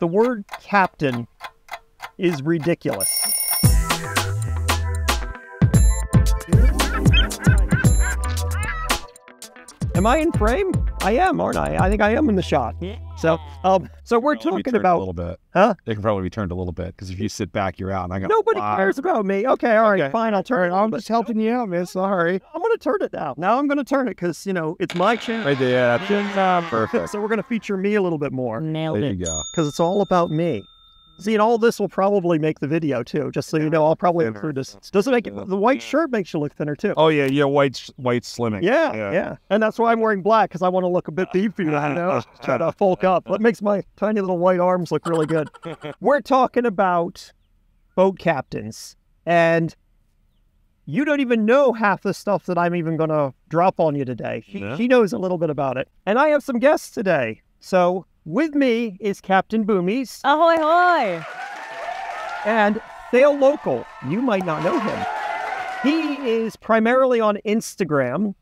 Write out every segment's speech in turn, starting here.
The word captain is ridiculous. Am I in frame? I am, aren't I? I think I am in the shot. So, um, so we're talking about a little bit. Huh? They can probably be turned a little bit because if you sit back, you're out. And I got nobody cares about me. Okay, all right, Okay. fine. I'll turn it. I'm just helping you out, man. Sorry. I'm gonna turn it now. Now I'm gonna turn it because you know it's my channel. Right there. That's uh, perfect. So we're gonna feature me a little bit more Nailed There it. you go. because it's all about me. See, and all this will probably make the video too. Just so you know, I'll probably Thinner. include this. Does it make it? The white shirt makes you look thinner too. Oh yeah, yeah. White, white slimming. Yeah, yeah, yeah. and that's why I'm wearing black because I want to look a bit beefy. You know, try to bulk up. That makes my tiny little white arms look really good. We're talking about boat captains, and you don't even know half the stuff that I'm even going to drop on you today. She, Yeah. she knows a little bit about it, and I have some guests today. So with me is Captain Boomies Ahoy, hoy! and Sail Local. You might not know him. He is primarily on Instagram.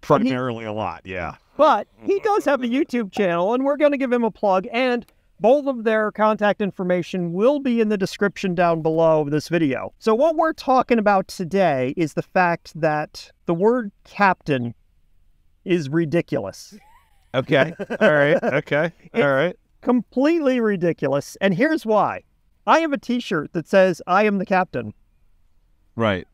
Primarily a lot. Yeah. But he does have a YouTube channel, and we're going to give him a plug. And both of their contact information will be in the description down below of this video. So, what we're talking about today is the fact that the word captain is ridiculous. Okay. All right. Okay. All right. Completely ridiculous. And here's why I have a t shirt that says, I am the captain. Right.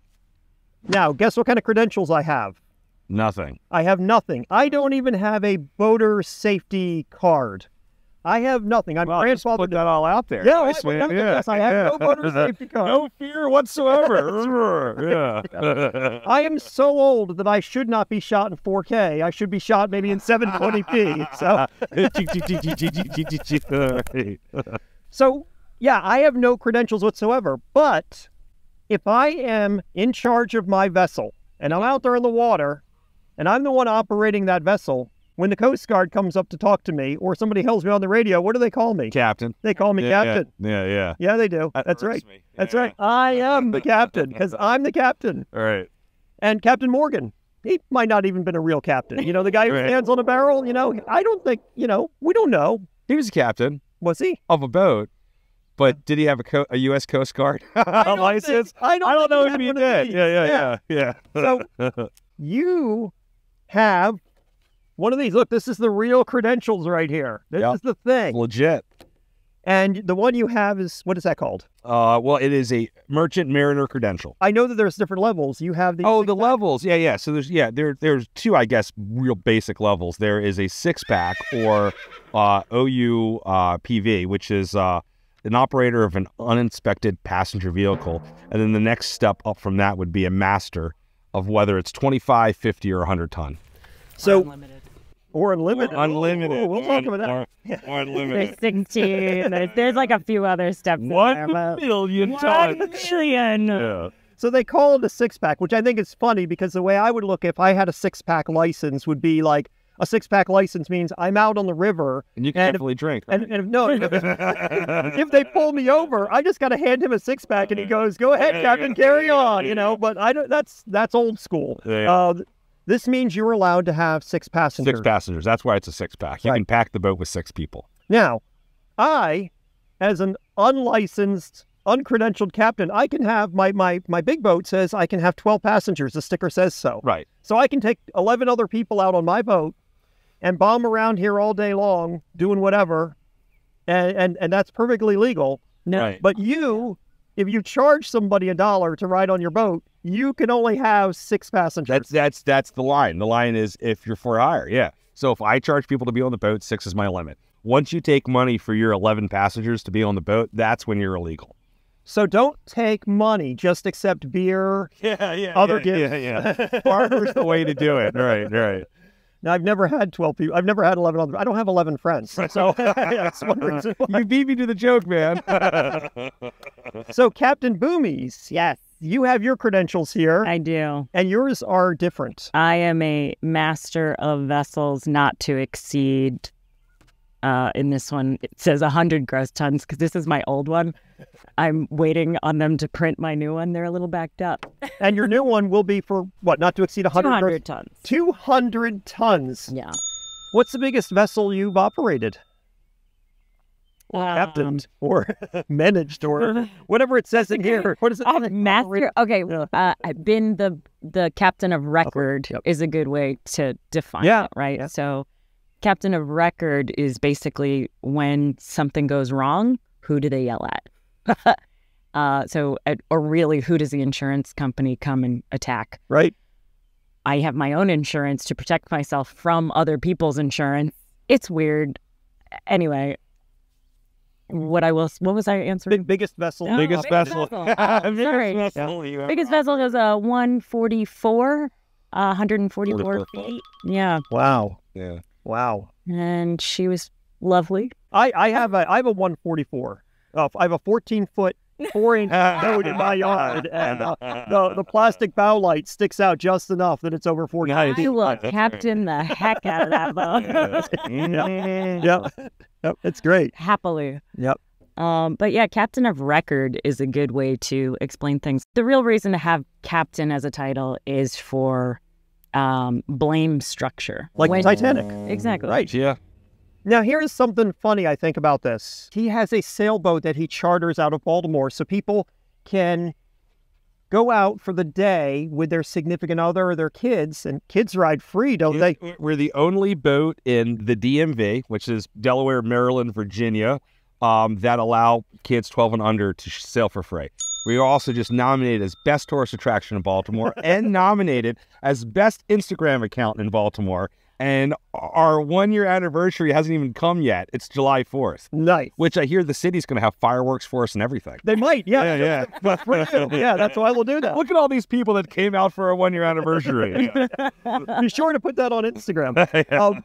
Now, guess what kind of credentials I have? Nothing. I have nothing. I don't even have a boater safety card. I have nothing. I'm Well, grandfathered put that all out there. Yeah, Nice, I, man. yes, I have no yeah. boater safety card. No fear whatsoever. yeah. I am so old that I should not be shot in 4K. I should be shot maybe in 720p. So, so yeah, I have no credentials whatsoever. But if I am in charge of my vessel and I'm out there in the water and I'm the one operating that vessel, when the Coast Guard comes up to talk to me or somebody hails me on the radio, what do they call me? Captain. They call me Yeah, captain. Yeah. Yeah. Yeah, they do. That That's right. me. That's right. I am the captain because I'm the captain. All right. And Captain Morgan, he might not even been a real captain. You know, the guy who Right. stands on a barrel, you know, I don't think, you know, we don't know. He was a captain Was he? of a boat, but did he have a, co- a U.S. Coast Guard license? think- I don't, I don't know if he did. Yeah, yeah, yeah, yeah. So you have one of these. Look, this is the real credentials right here. This Yep. is the thing. Legit. And the one you have is what is that called? Uh, well, it is a merchant mariner credential. I know that there's different levels. You have the Oh, the levels. Yeah, yeah. So there's yeah, there there's two, I guess, real basic levels. There is a six pack or uh, OU uh, PV, which is uh, an operator of an uninspected passenger vehicle, and then the next step up from that would be a master of whether it's 25, 50, or 100 ton. so Unlimited. Or unlimited. Unlimited. Oh, we'll talk about that. Or- or unlimited. There's 16. There's, there's like a few other steps. in there, One but- million One tons. million. Yeah. So they call it a six pack, which I think is funny because the way I would look if I had a six pack license would be like a six pack license means I'm out on the river And you can And if- definitely drink. and, and if no if, if they pull me over, I just got to hand him a six pack and he goes, "Go ahead, Captain, carry on," you know. But I don't. That's that's old school. Yeah. Uh, th- this means you're allowed to have six passengers. Six passengers. That's why it's a six pack. You Right. can pack the boat with six people. Now, I, as an unlicensed, uncredentialed captain, I can have my my my big boat says I can have 12 passengers. The sticker says so. Right. So I can take 11 other people out on my boat and bomb around here all day long doing whatever. And and, and that's perfectly legal. No. Right. But you, if you charge somebody a dollar to ride on your boat, you can only have six passengers. That's that's that's the line. The line is if you're for hire, yeah. So if I charge people to be on the boat, six is my limit. Once you take money for your eleven passengers to be on the boat, that's when you're illegal. so don't take money, just accept beer. Yeah, yeah. Other yeah, yeah, yeah. Barter's the way to do it. Right, right. Now, I've never had 12 people. I've never had 11 other. I don't have 11 friends. So that's one reason. You beat me to the joke, man. So Captain Boomies, yes, you have your credentials here, I do. and yours are different. I am a master of vessels not to exceed. Uh, in this one, it says 100 gross tons because this is my old one. I'm waiting on them to print my new one. They're a little backed up. And your new one will be for what? Not to exceed 100. 200 tons. 200 tons. Yeah. What's the biggest vessel you've operated? Or Um, captained or managed or whatever it says in here. What is it? Uh, master. Okay, Yeah. uh, I've been the the captain of record Yep. is a good way to define Yeah, it, right? yeah. So, captain of record is basically when something goes wrong, who do they yell at? uh, so, uh, or really, who does the insurance company come and attack? Right? I have my own insurance to protect myself from other people's insurance. It's weird. Anyway, what I will, what was I answering? Big, biggest vessel. Oh, Biggest biggest vessel. vessel. Oh, Biggest sorry. vessel you ever- Biggest vessel is a 144, uh, 144 feet. Yeah, Wow. Yeah. Wow. and she was lovely. I, I have a I have a 144. Uh, I have a 14 foot four inch boat in my yard, and uh, the the plastic bow light sticks out just enough that it's over 14 Nice. feet. I will captain the heck out of that boat Yep. Yep. It's great. happily. Yep. Um, but yeah, captain of record is a good way to explain things. The real reason to have captain as a title is for um, blame structure. Like When- Titanic. Exactly. Right. Yeah. Now, here's something funny I think about this. He has a sailboat that he charters out of Baltimore so people can go out for the day with their significant other or their kids, and kids ride free, don't they? We're the only boat in the DMV, which is Delaware, Maryland, Virginia, um, that allow kids 12 and under to sail for free. We are also just nominated as best tourist attraction in Baltimore and nominated as best Instagram account in Baltimore. And our one year anniversary hasn't even come yet. It's July 4th, Nice. which I hear the city's going to have fireworks for us and everything. They might, yeah. Yeah, yeah. For you. yeah, that's why we'll do that. Look at all these people that came out for our one year anniversary. Be sure to put that on Instagram. Um,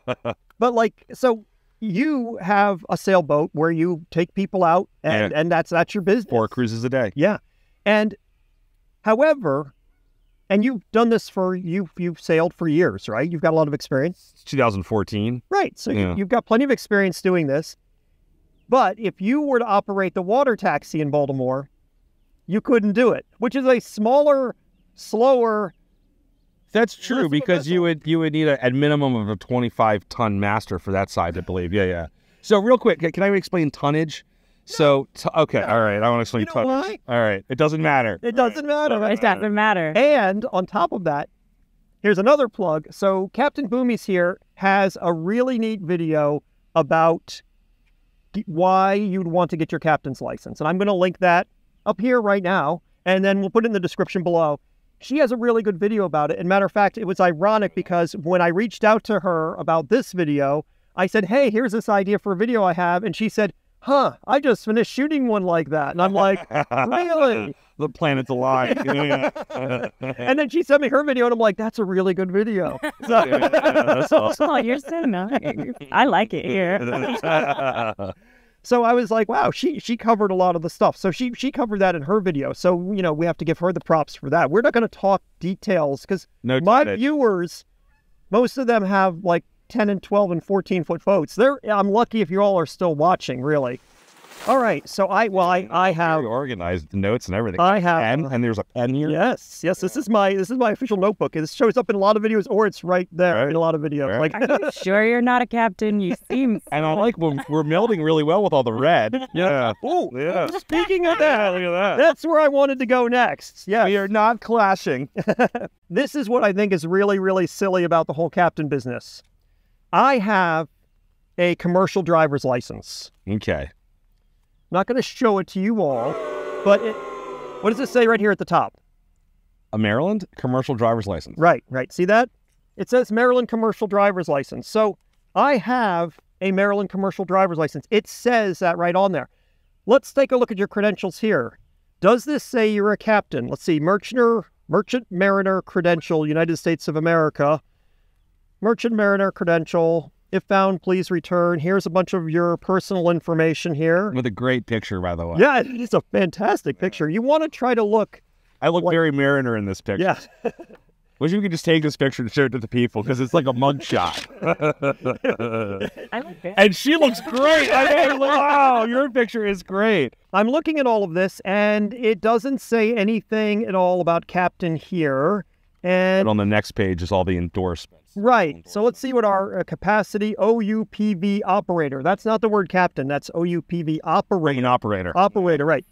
but like, so you have a sailboat where you take people out, and, and that's that's your business. Four cruises a day. Yeah. And however, and you've done this for you you've sailed for years, right? You've got a lot of experience. It's 2014. Right. So Yeah. you, you've got plenty of experience doing this. But if you were to operate the water taxi in Baltimore, you couldn't do it, which is a smaller, slower. That's true because you would you would need a, at minimum of a 25 ton master for that side, I believe. Yeah, yeah. So real quick, can I explain tonnage? So t- okay, all right. I want to explain You know tonnage. why? All right, it doesn't matter. It doesn't matter. It doesn't matter. And on top of that, here's another plug. So Captain Boomies here has a really neat video about why you'd want to get your captain's license. And I'm going to link that up here right now, and then we'll put it in the description below. She has a really good video about it. And matter of fact, it was ironic because when I reached out to her about this video, I said, Hey, here's this idea for a video I have. And she said, Huh, I just finished shooting one like that. And I'm like, Really? the planet's alive. Yeah, yeah. And then she sent me her video, and I'm like, that's a really good video. So, That's awesome. Oh, you're so nice. I like it here. so I was like, wow, she she covered a lot of the stuff. So she she covered that in her video. So you know, we have to give her the props for that. We're not going to talk details because no my viewers, most of them have like 10 and 12 and 14 foot boats. They're I'm lucky if you all are still watching, really. All right, so I well I I have Very organized, the notes and everything. I have pen, and there's a pen here. Yes, yes. This is my this is my official notebook. This shows up in a lot of videos, or it's right there Right. in a lot of videos. Right. Like, Are you sure you're not a captain? You seem. And I like when we're melding really well with all the red. Yeah. oh, Yeah. speaking of that, Look at that. that's where I wanted to go next. Yeah, We are not clashing. this is what I think is really, really silly about the whole captain business. I have a commercial driver's license. Okay. I'm not going to show it to you all, but it, what does it say right here at the top? A Maryland commercial driver's license. Right, right. See that? It says Maryland commercial driver's license. So I have a Maryland commercial driver's license. It says that right on there. Let's take a look at your credentials here. Does this say you're a captain? Let's see. Merchant, merchant mariner credential, United States of America. Merchant mariner credential. If found, please return. Here's a bunch of your personal information here. With a great picture, by the way. Yeah, it's a fantastic picture. You want to try to look. I look Like- very Mariner in this picture. Yeah. Wish we could just take this picture and show it to the people because it's like a mugshot. I like it. and she looks great. I mean, wow, your picture is great. I'm looking at all of this, and it doesn't say anything at all about Captain here. And And on the next page is all the endorsements. Right. So let's see what our uh, capacity OUPV operator. That's not the word captain. That's OUPV operator. Operator. Operator, right.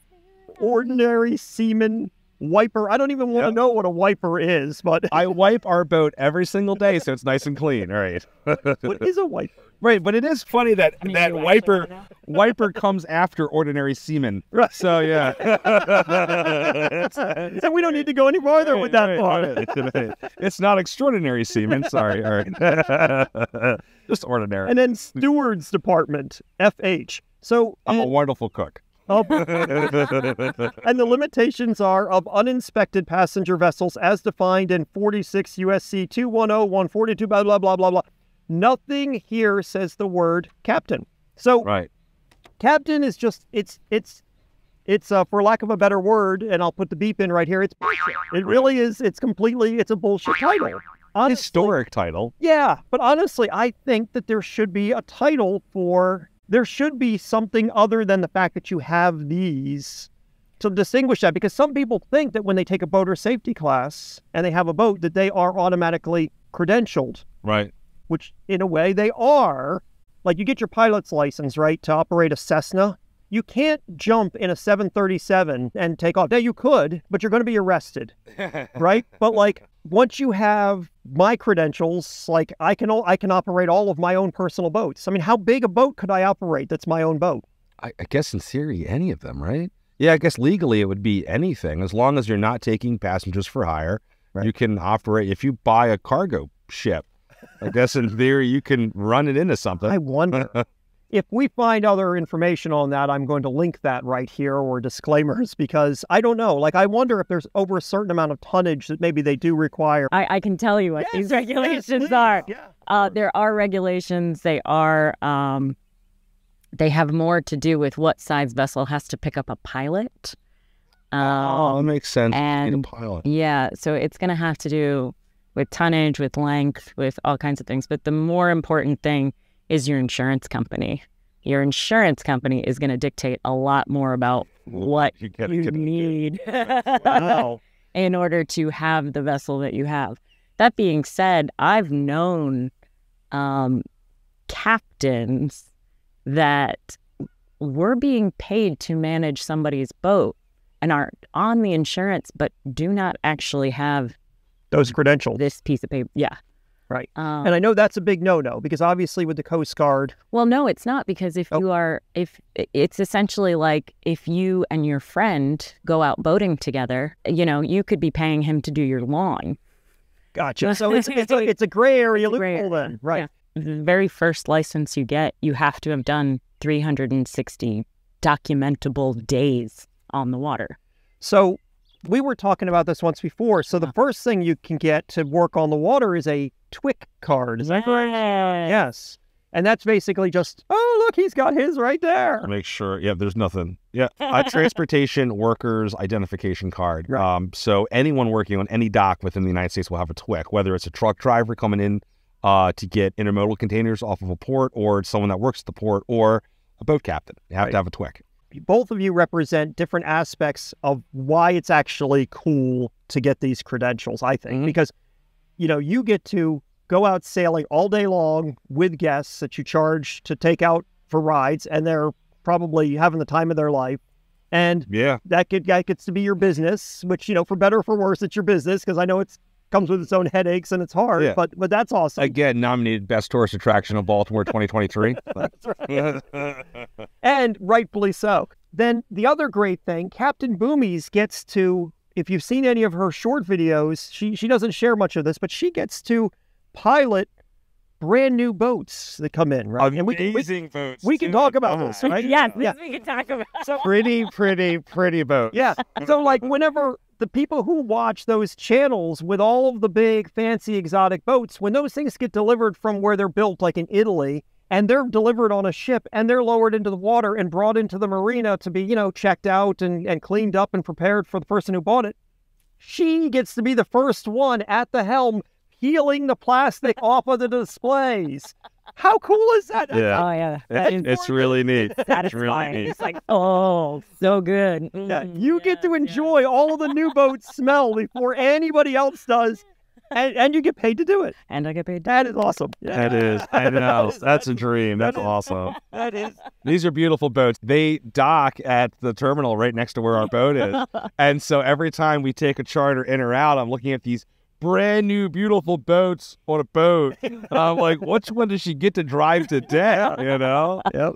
Ordinary seaman wiper. I don't even want to Yep. know what a wiper is, but I wipe our boat every single day, so it's nice and clean. All right. what is a wiper? right, but it is funny that I mean, that wiper wanna wiper comes after ordinary seaman. Right. So yeah. and we don't need to go any farther with that Right, right. It's not extraordinary seaman. Sorry. All right. Just ordinary. And then stewards department, FH. So I'm a wonderful cook. And the limitations are of uninspected passenger vessels as defined in 46 USC 210 142 blah blah blah blah blah. Nothing here says the word captain. So right. captain is just it's it's it's uh, for lack of a better word, and I'll put the beep in right here. It's bullshit. It really is. It's completely. It's a bullshit title. Honestly, Historic title. Yeah, but honestly, I think that there should be a title for. There should be something other than the fact that you have these to distinguish that, because some people think that when they take a boater safety class and they have a boat, that they are automatically credentialed Right. which in a way they are. Like you get your pilot's license, right, to operate a Cessna. You can't jump in a 737 and take off. Now you could, but you're going to be arrested, right? but like once you have my credentials, like I can I can operate all of my own personal boats. I mean, how big a boat could I operate that's my own boat? I, I guess in theory, any of them, right? Yeah, I guess legally it would be anything as long as you're not taking passengers for hire. Right. You can operate if you buy a cargo ship. I guess in theory you can run it into something. I wonder. if we find other information on that, I'm going to link that right here or disclaimers because I don't know. Like, I wonder if there's over a certain amount of tonnage that maybe they do require. I, I can tell you what Yes, these regulations please. are. Yeah. Uh, there are regulations. They are. Um, they have more to do with what size vessel has to pick up a pilot. oh, Um, that makes sense. You need and- a pilot. yeah, so it's going to have to do with tonnage, with length, with all kinds of things. But the more important thing is your insurance company. Your insurance company is going to dictate a lot more about what You you need Wow. in order to have the vessel that you have. That being said, I've known um, captains that were being paid to manage somebody's boat and are on the insurance, but do not actually have Those credentials. this piece of paper. Yeah. Right. Um, And I know that's a big no-no because obviously with the Coast Guard, Well, no, it's not because if Oh. you are, if it's essentially like if you and your friend go out boating together, you know, you could be paying him to do your lawn. gotcha. So it's it's a, it's a gray area a gray loophole area, then, right? yeah. The very first license you get, you have to have done 360 documentable days on the water. So we were talking about this once before. So the first thing you can get to work on the water is a TWIC card. Is that correct? Yeah. Yes. And that's basically just, oh, look, he's got his right there. Make sure. Yeah, there's nothing. Yeah, a transportation workers identification card. Right. Um, so anyone working on any dock within the United States will have a TWIC, whether it's a truck driver coming in uh, to get intermodal containers off of a port, or someone that works at the port, or a boat captain. You have Right. to have a TWIC. Both of you represent different aspects of why it's actually cool to get these credentials, I think, Mhm. because, you know, you get to go out sailing all day long with guests that you charge to take out for rides, and they're probably having the time of their life. And Yeah. that get, that gets to be your business, which you know, for better or for worse, it's your business because I know it's comes with its own headaches and it's hard. Yeah. But but that's awesome. Again, nominated best tourist attraction of Baltimore 2023. right. and rightfully so. Then the other great thing, Captain Boomies gets to. If you've seen any of her short videos, she she doesn't share much of this, but she gets to pilot brand new boats that come in, right? And we can we, boats. we can talk about this, right? yes, Yeah. we can talk about. Pretty, pretty, pretty boat. Yeah. So like whenever the people who watch those channels with all of the big fancy exotic boats, when those things get delivered from where they're built, like in Italy, and they're delivered on a ship and they're lowered into the water and brought into the marina to be, you know, checked out and, and cleaned up and prepared for the person who bought it, she gets to be the first one at the helm peeling the plastic off of the displays. How cool is that? Yeah. Oh yeah, that is It's really neat. It's really neat. It's like oh, so good. Yeah, Mm, you get to yes, yes. enjoy all of the new boat smell before anybody else does. And, and you get paid to do it. and I get paid. That is awesome. That is, I know. That's a dream. That's that is- awesome. That is. These are beautiful boats. They dock at the terminal right next to where our boat is. And so every time we take a charter in or out, I'm looking at these brand new, beautiful boats on a boat. And I'm like, which one does she get to drive today? You know? Yep.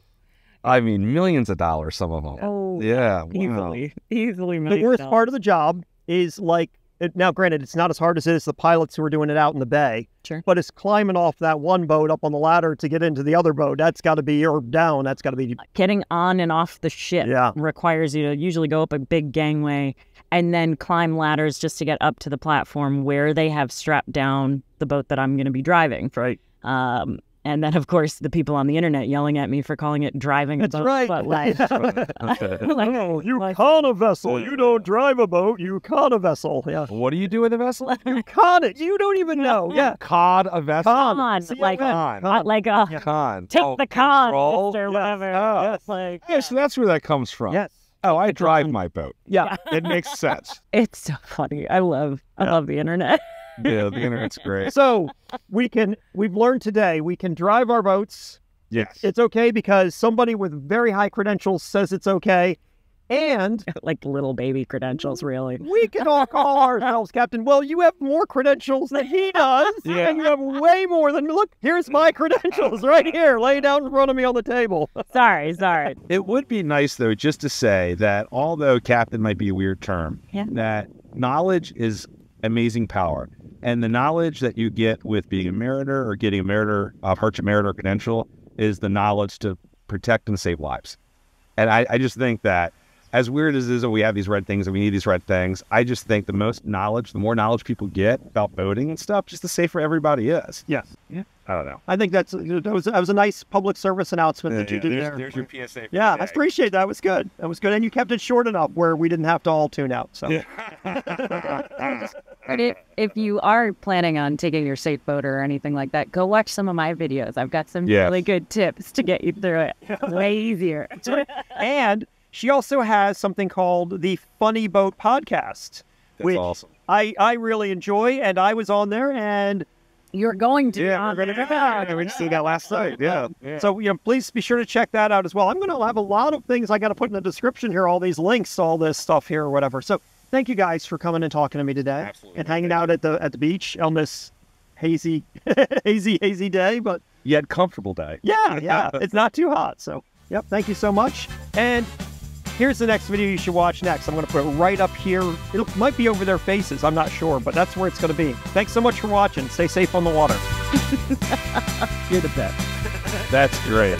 I mean, millions of dollars, some of them. Oh, Yeah. wow. easily, easily. The worst part of the job is like it, now. Granted, it's not as hard as it is the pilots who are doing it out in the bay. Sure. But it's climbing off that one boat up on the ladder to get into the other boat. That's got to be or down. That's got to be. Getting on and off the ship Yeah. requires you to usually go up a big gangway and then climb ladders just to get up to the platform where they have strapped down the boat that I'm going to be driving. Right. Um, and then, of course, the people on the internet yelling at me for calling it driving a That's boat. right. But like, like, Oh, you like- con a vessel. Uh, you don't drive a boat. You con a vessel. Yeah. What do you do with a vessel? You con it. You don't even know. Yeah. Cod a vessel. con, C-O-N. like, uh, Con. uh, like uh, a Con. take Oh, the con, control? sister, Yes. whatever. Oh. Yes. Like, Yeah, so that's where that comes from. Yes. Oh, I drive my boat. Yeah. It makes sense. it's so funny. I love, I love the internet. Yeah, the internet's great. So we can. We've learned today we can drive our boats. Yes. It's okay because somebody with very high credentials says it's okay, and like little baby credentials, really. we can all call ourselves Captain. Well, you have more credentials than he does, Yeah. and you have way more than. Look, here's my credentials right here, lay down in front of me on the table. Sorry, sorry. It would be nice, though, just to say that although captain might be a weird term, Yeah. that knowledge is amazing power. And the knowledge that you get with being a mariner or getting a mariner, uh, a merchant mariner credential is the knowledge to protect and save lives. And I, I just think that as weird as it is that we have these red things and we need these red things, I just think the most knowledge, the more knowledge people get about boating and stuff, just the safer everybody is. Yes. Yeah. I don't know. I think that's that was that was a nice public service announcement that you did there. there's your PSA. for yeah, I appreciate that. It was good. That was good, and you kept it short enough where we didn't have to all tune out. So But if, if you are planning on taking your safe boat or anything like that, go watch some of my videos. I've got some Yes. really good tips to get you through it way easier. and she also has something called the Funny Boat Podcast, That's which awesome. I I really enjoy, and I was on there, and You're going to. be Yeah, we're gonna there. yeah, we just did that last night. Yeah. So, you know, please be sure to check that out as well. I'm going to have a lot of things I got to put in the description here, all these links, all this stuff here or whatever. So, thank you guys for coming and talking to me today Absolutely. and hanging out at the at the beach on this hazy, hazy, hazy day. But Yet comfortable day. yeah, yeah, it's not too hot. So, yep, thank you so much. And here's the next video you should watch next. I'm going to put it right up here. It might be over their faces. I'm not sure, but that's where it's going to be. Thanks so much for watching. Stay safe on the water. You're the best. That's great.